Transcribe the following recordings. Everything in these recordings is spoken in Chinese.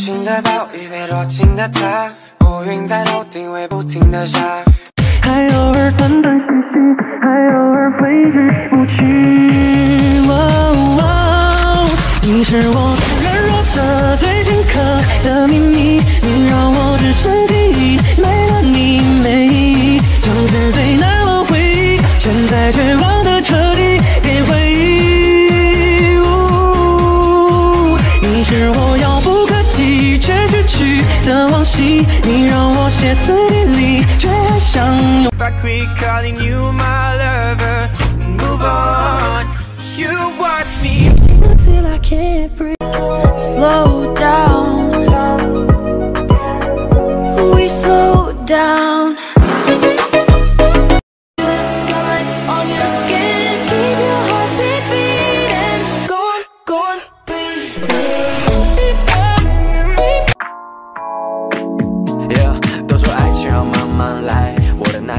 情的暴雨被多情的他，乌云在头顶会不停的下，还偶尔断断续续，还偶尔挥之不去。你是我最软弱的、最深刻的秘密，你让我只剩记忆，没了你没意义，就是最难忘回忆，现在却的往昔，你让我歇斯底里，却还想拥。I quit calling you my lover. Move on. You watch me. Till I can't breathe. slow down. We slow down.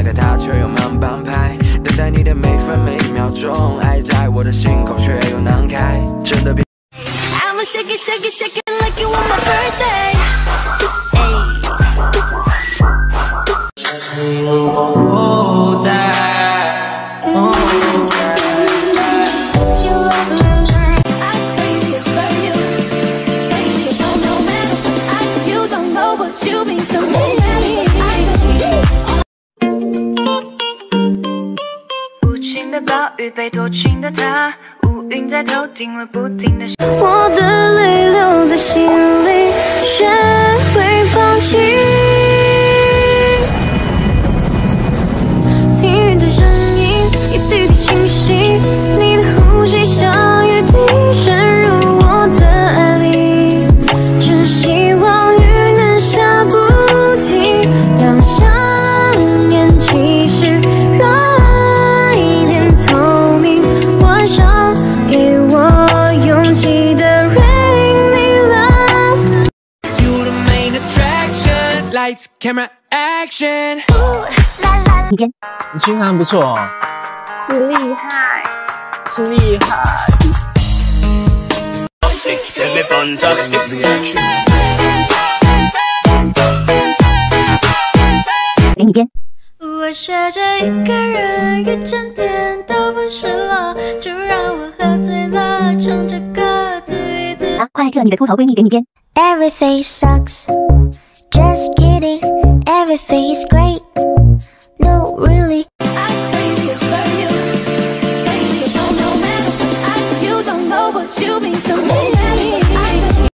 我的他却又慢半拍，等待你的每分每秒钟，爱在我的心口却又难开，真的别。I'ma shake it, shake it, shake it like you on my birthday. 暴雨被多情的他，乌云在头顶会不停的下。我的泪流在心里，lights, camera, action. 你情商不错哦，是厉害。是厉害。Tell me fantastic. 我学着一个人，一整天都不失落，就让我喝醉了，唱着歌自娱自。啊，快克，你的秃头闺蜜给你编。Everything sucks. Just kidding. Everything is great. No, really,